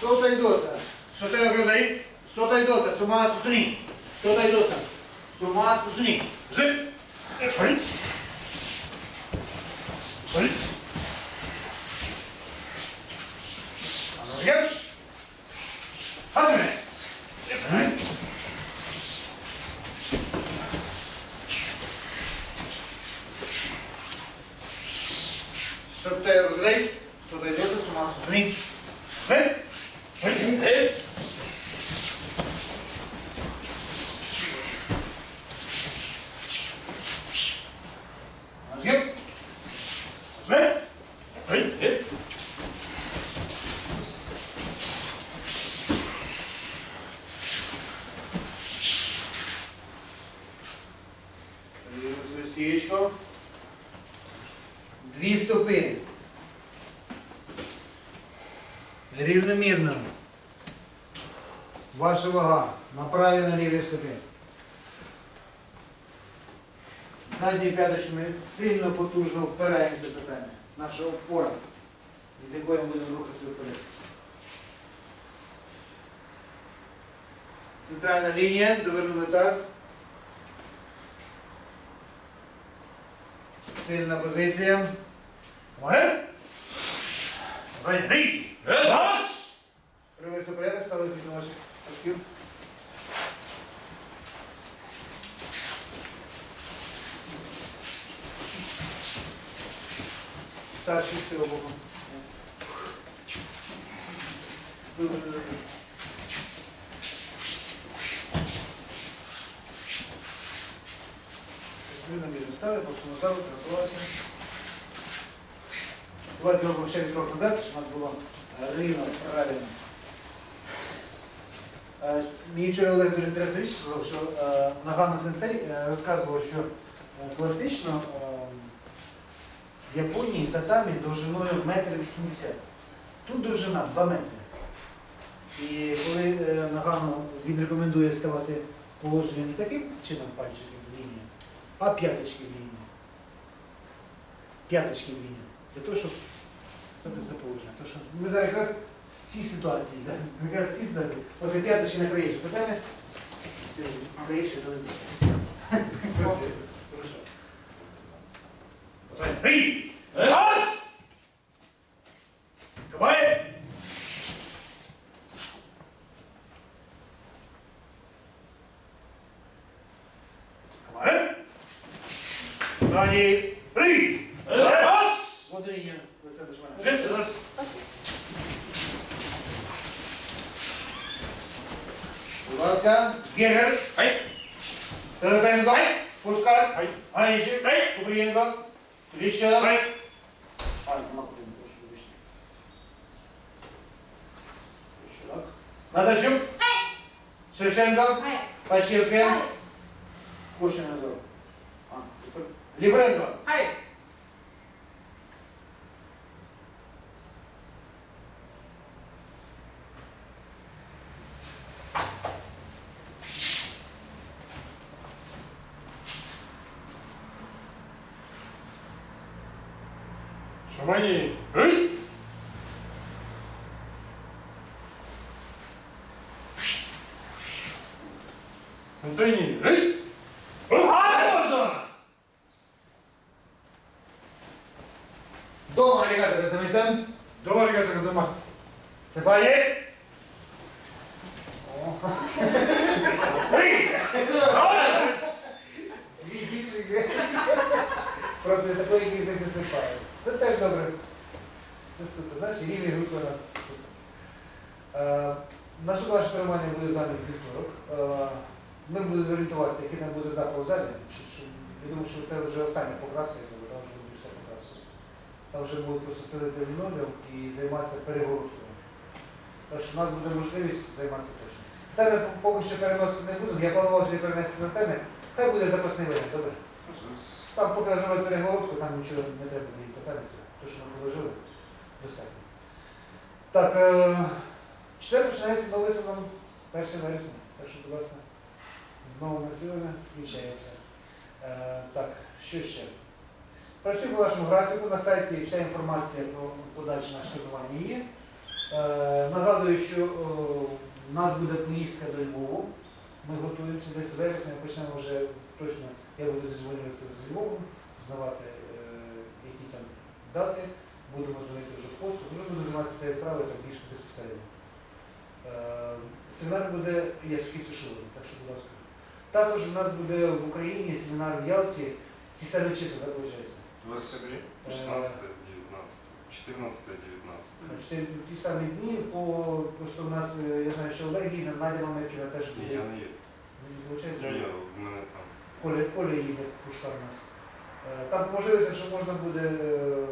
Сота идота. Сота говори. Сота идота. Сума сусуни. Сота идота. Сума сусуни. Жи. Ой. Ой. А ну, я. Хазуме. Ой. Свистічко. Дві стопи. Рівномірно. Ваша вага на правій на лівій стопі. Задньою п'яточками сильно потужно впираємося до теми. Наша опора, від якої ми будемо рухатися вперед. Центральна лінія, довернути таз. Сильна позиція. Вперед. Давай, рій. Привелися порядок, стали звідти ваших пасків. Старший з цього боку. Добре, добре. Рівномірно стали, стали, трансувалися. Давайте робимо ще крок назад, щоб у нас було рівно, правильно. Е, Мені вчора Олег дуже інтересну річ сказав, що е, Нагано Сенсей е, розказував, що е, класично е, в Японії татамі довжиною метр вісімдесят. Тут довжина 2 метри. І коли е, Нагано він рекомендує ставати положення не таким чином пальчиків в лінії, а п'яточки в лінії. П'яточки в лінії. Для того, щоб це це положення. Тому що ми зараз якраз в цій ситуації, да? якраз в цій ситуації. Оце п'яточки накриєш не ти питання. і то Хорошо. Оце, Laska. Gerger. Ai. Tërbengo. Ai. Pushkar. Ai. Ai ishi. Ai. Kubriengo. Krisha. Ai. Ai, ma kuptim kush kush. Kushak. Natashum. Ai. Shevchenko. Ai. Pashivken. Ai. Kushën e do. Ai. Ай. А, нема Купрієнко, прошу вибачте. Тріщина. Назарчук. Шевченко. Пащівський. Кушин Назар. А, Лівренко. Шамані. Ей! Сенсейні. Ей! Дома, ребята, ви замістем? Дома, ребята, дома. Це пає? Проти такої кількості сипає. Це теж добре. Це супер. Знаєш, рівні групи у супер. Е, Наше ваше тренування буде залі в вівторок. Е, Ми будемо орієнтуватися, який там буде запах у залі. Я думаю, що це вже остання покраса, думаю, там вже буде все покрасити. Там вже будуть просто сидити лінолеум і займатися перегородкою. Так що в нас буде можливість займатися точно. Теми поки що переносити не будемо. Я планував сюди перенести на теми. Хай буде запасний варіант, добре? Там поки зробити перегородку, там нічого не треба її питати. То, що ми положили, достатньо. Так, е, четвер починається новий сезон 1 вересня. Так що, будь ласка, знову насилення, включається. Е, так, що ще? Працюю по вашому графіку, на сайті вся інформація про подальше наше тренування є. Е, Нагадую, що в нас буде поїздка до Львову. Ми готуємося десь вересня, почнемо вже точно, я буду зізвонюватися з Львовом, знавати, е, які там дати, будемо дзвонити вже посту, вже буду займатися цією справою так більш безпосередньо. Е, Семінар буде, я скільки шуру, так що, будь ласка. Також у нас буде в Україні семінар в Ялті, ці самі числа, так виходить? 23, 16, 19, 14, 19. Ті самі дні, по, просто у нас, е, я знаю, що Олег їде, Надя Мамикіна теж буде. я не їду. Мені Ні, виходить, ні, в мене там. Їде, Пушкар у нас. Е, Там можливість, що можна буде е,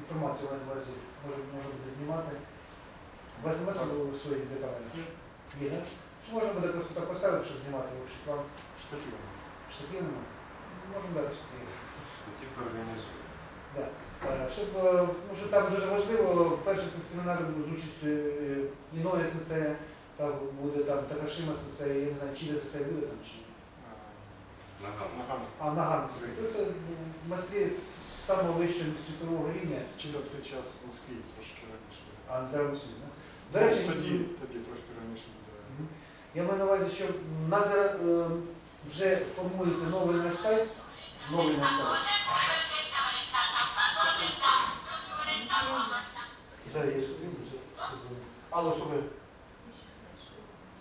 інформацію на увазі, може, може буде знімати. У вас немає своєї? Є, так? Чи можна буде просто так поставити, щоб знімати, якщо вам Штатив. штатів немає? Можемо дати штатів. Статті організую. Да. Е, Щоб, ну, що там дуже важливо, перший це семінар з участю е, Іної СЦ, там буде там Такашима СЦ, я не знаю, чи СЦ буде там чи ні. Наган. А Наган. Тобто в Москві з самого вищого світового рівня, Чили в цей час в Москві трошки раніше. а не зараз усі. да? До речі, Ну, тоді, тоді трошки раніше буде. Я маю на увазі, що в нас е, вже формується новий наш сайт. Новий наш сайт. Зараз я слухаю, Алло, слухаю.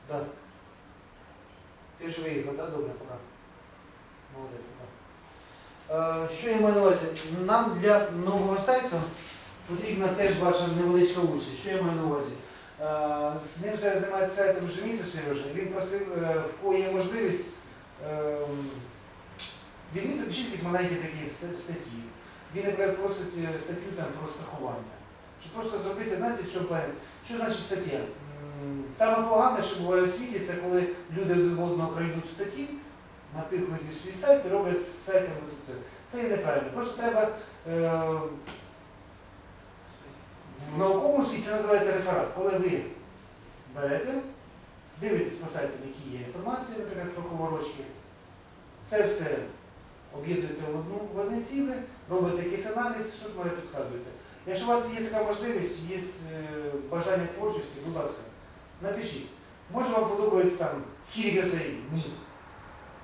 Да. Ти ж виїхав, так? Добре, пока. Е, Що я маю на увазі? Нам для нового сайту потрібна теж ваша невеличка участь. Що я маю на увазі? Е, З ним зараз займається сайтом Женіця Сережа. Він просив, е, в кого є можливість, візьміть, напишіть якісь маленькі такі статті. Він, наприклад, просить статтю там про страхування. Щоб просто зробити, знаєте, що плані? Що значить стаття? Саме погане, що буває у світі, це коли люди один одного прийдуть статті, напихують у свій сайт і роблять сайтом тут. Це є неправильно. Просто треба е, в науковому світі це називається реферат. Коли ви берете, дивитесь по сайтам, які є інформація, наприклад, про коворочки, це все об'єднуєте в одну в одне ціле, робите якийсь аналіз, щось може підказуєте. Якщо у вас є така можливість, є е, бажання творчості, будь ласка, напишіть. Може вам подобається там Хірігасей? Ні.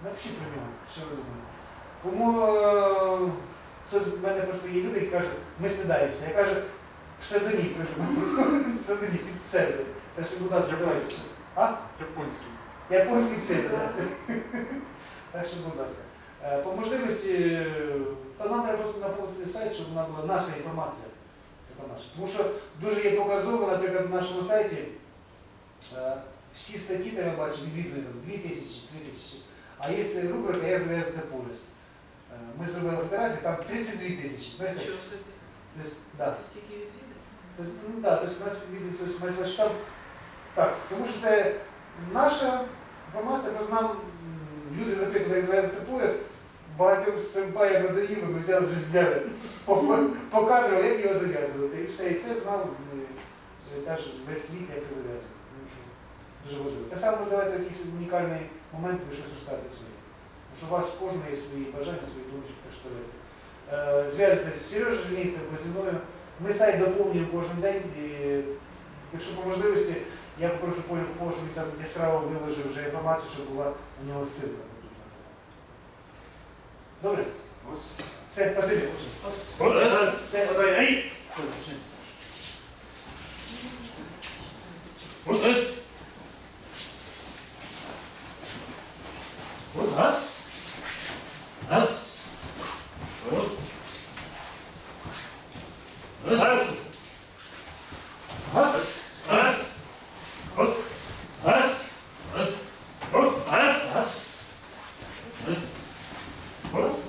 Напишіть про нього, що ви думаєте. Кому е, хтось в мене просто є люди, які кажуть, ми стидаємося. Я кажу, псевдонім кажу, псевдонім псевдо. Так що, будь ласка, давайте. А? Японський. Японський псевдо, так. Так що, будь ласка. Е, По можливості, е, то нам треба просто наповнити сайт, щоб вона була наша інформація. Наша. Тому що дуже є показово, наприклад, на нашому сайті всі статті, де ми бачимо, відвідують там 2 тисячі, 3 тисячі. А є рубрика «Я зв'язати поліс». Е, Ми зробили фотографію, там 32 тисячі. Да, стільки. Тобто, Ну так, тобто нас відвідують, там. Так, тому що це наша інформація, просто нам люди запитували, зв'язати пояс, багатьом сенпаям надоїло, ми взяли вже зняли по, по- по кадру, як його зав'язувати. І все, і це е, теж весь світ, як це зав'язувати. Тому що дуже важливо. Так само давайте якийсь унікальний момент, ви щось розказати своє. Тому що у вас кожного є свої бажання, свої думки, так що давайте. Е, Зв'язуйтесь з Сережа Женіться, бо зі мною. Ми сайт доповнюємо кожен день. І, якщо по можливості, я попрошу Полю щоб там яскраво виложив вже інформацію, щоб була у нього ссылка. Добре? Ось. Все, спасибі. Ось. Все! Ось. Ось. Раз. Раз. Ось. Раз. Раз. Раз. Ось. Раз. Раз. Ось. Раз. Раз. Раз.